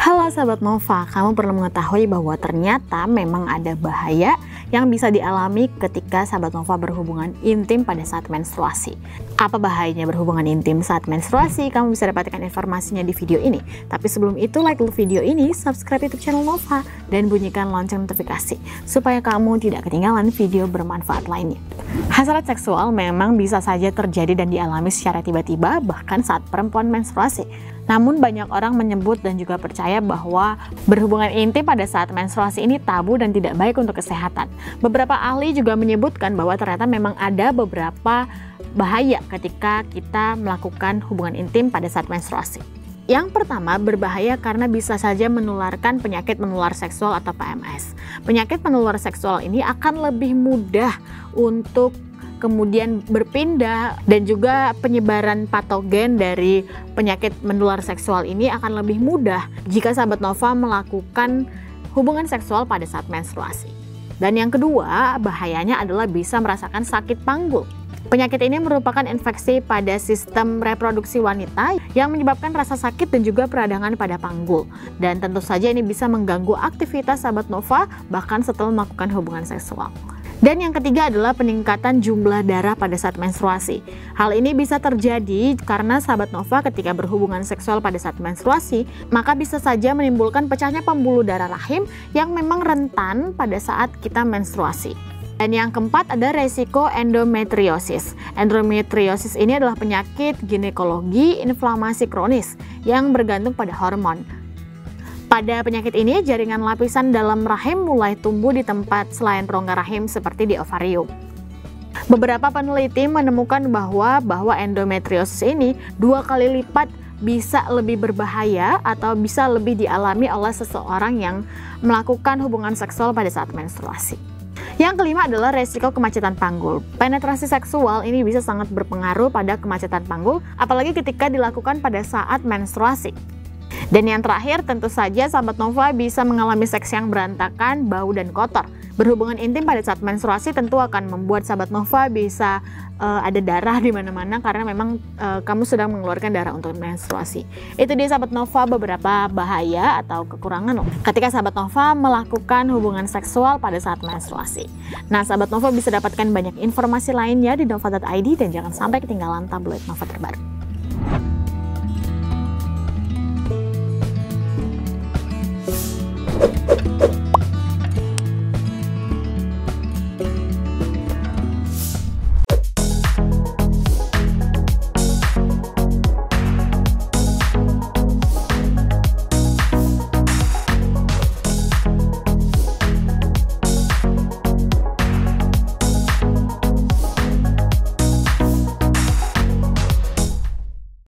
Halo sahabat Nova, kamu perlu mengetahui bahwa ternyata memang ada bahaya yang bisa dialami ketika sahabat Nova berhubungan intim pada saat menstruasi. Apa bahayanya berhubungan intim saat menstruasi? Kamu bisa dapatkan informasinya di video ini. Tapi sebelum itu like dulu video ini, subscribe YouTube channel Nova dan bunyikan lonceng notifikasi supaya kamu tidak ketinggalan video bermanfaat lainnya. Hasrat seksual memang bisa saja terjadi dan dialami secara tiba-tiba bahkan saat perempuan menstruasi. Namun banyak orang menyebut dan juga percaya bahwa berhubungan intim pada saat menstruasi ini tabu dan tidak baik untuk kesehatan. Beberapa ahli juga menyebutkan bahwa ternyata memang ada beberapa bahaya ketika kita melakukan hubungan intim pada saat menstruasi. Yang pertama, berbahaya karena bisa saja menularkan penyakit menular seksual atau PMS. Penyakit menular seksual ini akan lebih mudah untuk kemudian berpindah dan juga penyebaran patogen dari penyakit menular seksual ini akan lebih mudah jika sahabat Nova melakukan hubungan seksual pada saat menstruasi. Dan yang kedua, bahayanya adalah bisa merasakan sakit panggul. Penyakit ini merupakan infeksi pada sistem reproduksi wanita yang menyebabkan rasa sakit dan juga peradangan pada panggul. Dan tentu saja ini bisa mengganggu aktivitas sahabat Nova bahkan setelah melakukan hubungan seksual. Dan yang ketiga adalah peningkatan jumlah darah pada saat menstruasi. Hal ini bisa terjadi karena sahabat Nova ketika berhubungan seksual pada saat menstruasi, maka bisa saja menimbulkan pecahnya pembuluh darah rahim yang memang rentan pada saat kita menstruasi. Dan yang keempat ada resiko endometriosis. Endometriosis ini adalah penyakit ginekologi inflamasi kronis yang bergantung pada hormon. Pada penyakit ini, jaringan lapisan dalam rahim mulai tumbuh di tempat selain rongga rahim seperti di ovarium. Beberapa peneliti menemukan bahwa bahwa endometriosis ini dua kali lipat bisa lebih berbahaya atau bisa lebih dialami oleh seseorang yang melakukan hubungan seksual pada saat menstruasi. Yang kelima adalah resiko kemacetan panggul. Penetrasi seksual ini bisa sangat berpengaruh pada kemacetan panggul, apalagi ketika dilakukan pada saat menstruasi. Dan yang terakhir tentu saja sahabat Nova bisa mengalami seks yang berantakan, bau dan kotor. Berhubungan intim pada saat menstruasi tentu akan membuat sahabat Nova bisa uh, ada darah di mana-mana karena memang uh, kamu sedang mengeluarkan darah untuk menstruasi. Itu dia sahabat Nova beberapa bahaya atau kekurangan ketika sahabat Nova melakukan hubungan seksual pada saat menstruasi. Nah, sahabat Nova bisa dapatkan banyak informasi lainnya di nova.id dan jangan sampai ketinggalan tabloid Nova terbaru.